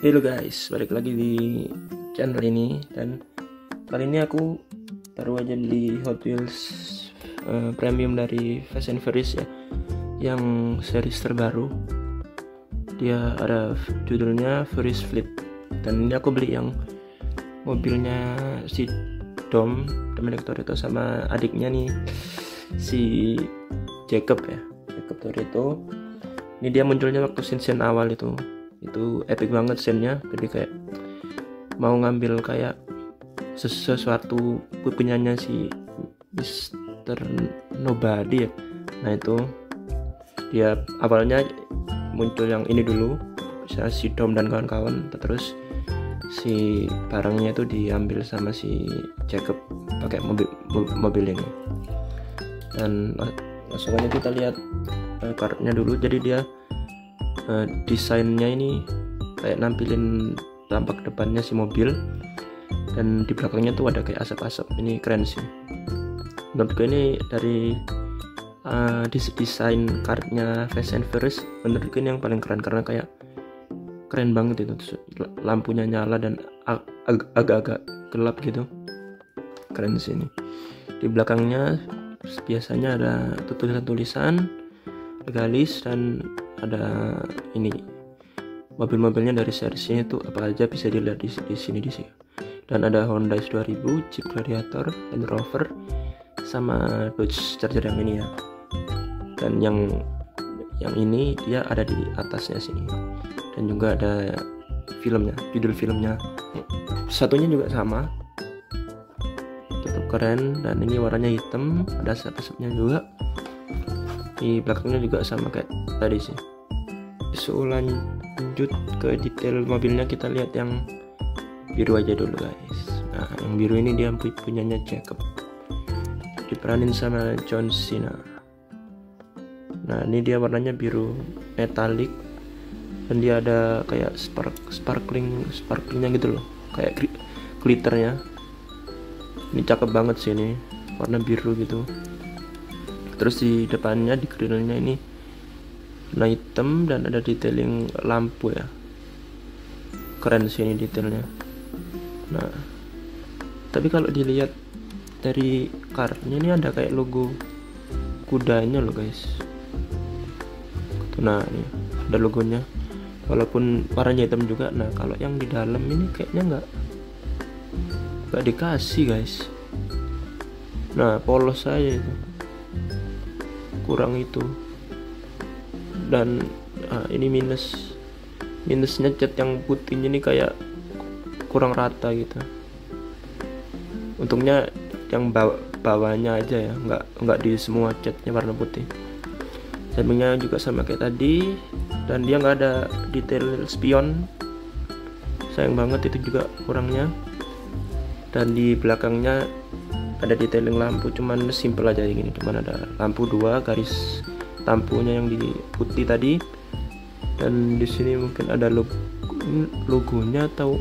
Halo guys, balik lagi di channel ini. Dan kali ini aku baru aja beli Hot Wheels uh, premium dari Fast and Furious ya. Yang series terbaru. Dia ada judulnya Furious Fleet dan ini aku beli yang mobilnya si Dom Dominic Toretto sama adiknya nih si Jacob ya. Jacob Toretto ini dia munculnya waktu scene-scene awal itu itu epic banget scene-nya. Jadi kayak mau ngambil kayak sesuatu punyanya si Mister Nobody ya. Nah itu dia awalnya muncul yang ini dulu bisa si Dom dan kawan-kawan. Terus si barangnya itu diambil sama si Jacob pakai mobil mobil ini. Dan langsung aja kita lihat uh, kartunya dulu. Jadi dia uh, desainnya ini kayak nampilin tampak depannya si mobil dan di belakangnya tuh ada kayak asap-asap. Ini keren sih. Menurutku ini dari uh, desain kartnya Fast and Furious menurutku ini yang paling keren karena kayak keren banget itu. Lampunya nyala dan agak-agak gelap gitu. Keren sih ini. Di belakangnya biasanya ada tulisan-tulisan legalis dan ada ini mobil-mobilnya dari seriesnya itu apa aja bisa dilihat di, di sini di sini. Dan ada Honda S2000, Jeep Gladiator, Land Rover sama Dodge Charger yang ini ya. Dan yang yang ini dia ada di atasnya sini. Dan juga ada filmnya judul filmnya. Satunya juga sama. Tetap keren dan ini warnanya hitam ada asap-asapnya juga di belakangnya juga sama kayak tadi sih. So lanjut ke detail mobilnya kita lihat yang biru aja dulu guys. Nah yang biru ini dia punyanya Jacob. Diperanin sama John Cena. Nah ini dia warnanya biru metalik dan dia ada kayak spark sparkling sparklingnya gitu loh. Kayak glitternya. Ini cakep banget sih ini warna biru gitu terus di depannya di grillnya ini warna hitam dan ada detailing lampu ya. Keren sih ini detailnya. Nah tapi kalau dilihat dari kartnya ini ada kayak logo kudanya loh guys. Nah ini ada logonya. Walaupun warnanya hitam juga. Nah kalau yang di dalam ini kayaknya nggak nggak dikasih guys. Nah polos aja itu kurang itu. Dan uh, ini minus minusnya cat yang putihnya ini kayak kurang rata gitu. Untungnya yang baw bawahnya aja ya nggak nggak di semua catnya warna putih. Sampingnya juga sama kayak tadi dan dia nggak ada detail spion. Sayang banget itu juga kurangnya. Dan di belakangnya ada detailing lampu cuman simple aja gini. Cuman ada lampu dua garis lampunya yang di putih tadi. Dan di sini mungkin ada logo logonya atau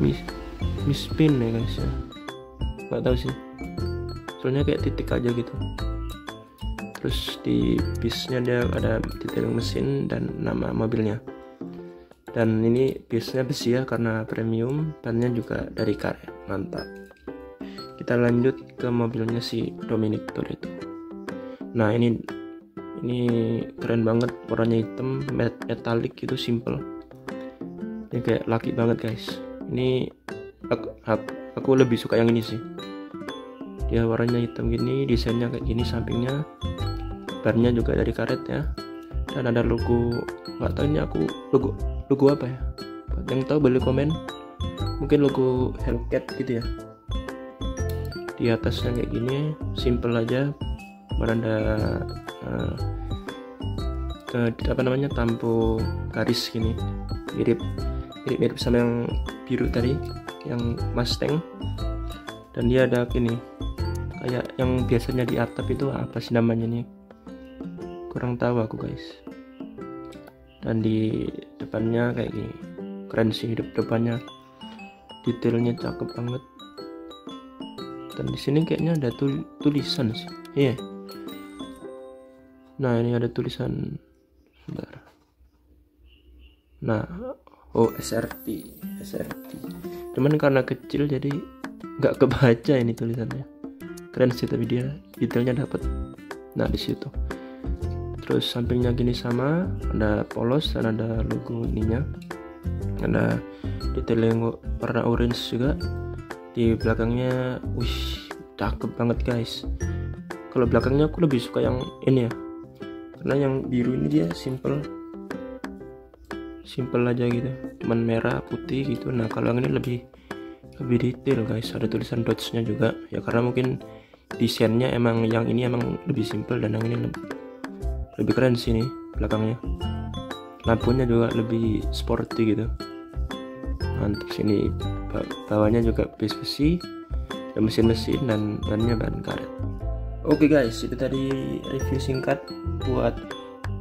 mis mispin ya guys ya. Nggak tahu sih. Soalnya kayak titik aja gitu. Terus di bisnya dia ada detailing mesin dan nama mobilnya. Dan ini bisnya besi ya karena premium bannya juga dari karet mantap kita lanjut ke mobilnya si Dominic Toretto. Nah ini ini keren banget warnanya hitam metalik gitu simple. Ini kayak laki banget guys. Ini aku, aku lebih suka yang ini sih. Dia warnanya hitam gini desainnya kayak gini sampingnya barnya juga dari karet ya. Dan ada logo nggak tahu ini aku logo logo apa ya? Yang tahu boleh komen. Mungkin logo Hellcat gitu ya di atasnya kayak gini simple aja. Berada uh, ke apa namanya tampo garis gini. Mirip mirip mirip sama yang biru tadi yang Mustang. Dan dia ada gini kayak yang biasanya di atap itu apa sih namanya nih kurang tahu aku guys. Dan di depannya kayak gini. Keren sih hidup depannya detailnya cakep banget dan di sini kayaknya ada tul tulisan sih. Iya. Yeah. nah ini ada tulisan. Sebentar. Nah oh SRT SRT cuman karena kecil jadi nggak kebaca ini tulisannya. Keren sih tapi dia detailnya dapat. Nah di situ. Terus sampingnya gini sama ada polos dan ada logo ininya. Ada detail yang warna orange juga di belakangnya wih cakep banget guys. Kalau belakangnya aku lebih suka yang ini ya. Karena yang biru ini dia simple. Simple aja gitu. Cuman merah putih gitu. Nah kalau yang ini lebih lebih detail guys. Ada tulisan dots nya juga. Ya karena mungkin desainnya emang yang ini emang lebih simple dan yang ini lebih, lebih keren sih nih belakangnya. Lampunya juga lebih sporty gitu mantap sini bawahnya juga base besi dan mesin-mesin dan bannya ban karet. Oke okay guys itu tadi review singkat buat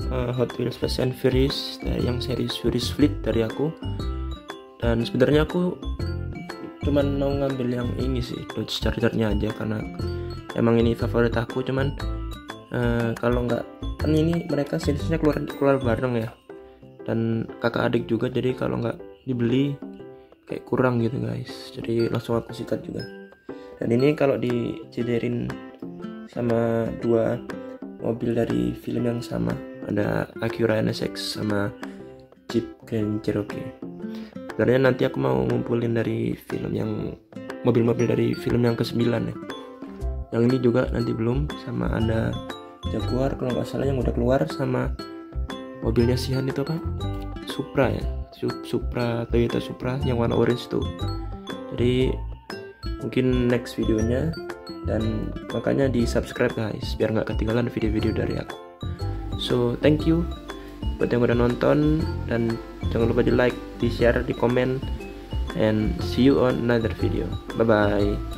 uh, Hot Wheels Fast and Furious yang series Furious Fleet dari aku. Dan sebenarnya aku cuman mau ngambil yang ini sih Dodge Chargernya aja karena emang ini favorit aku cuman uh, kalau nggak kan ini mereka seriesnya keluar keluar bareng ya. Dan kakak adik juga jadi kalau nggak dibeli kayak kurang gitu guys. Jadi langsung aku sikat juga. Dan ini kalau dicederin sama dua mobil dari film yang sama. Ada Acura NSX sama Jeep Grand Cherokee. Sebenarnya nanti aku mau ngumpulin dari film yang mobil-mobil dari film yang ke-9 ya. Yang ini juga nanti belum sama ada Jaguar kalau nggak salah yang udah keluar sama mobilnya Sihan itu apa Supra ya Supra Toyota Supra yang warna orange tuh. Jadi mungkin next videonya. Dan makanya di subscribe guys biar nggak ketinggalan video-video dari aku. So thank you buat yang udah nonton. Dan jangan lupa di like di share di komen. And see you on another video. Bye bye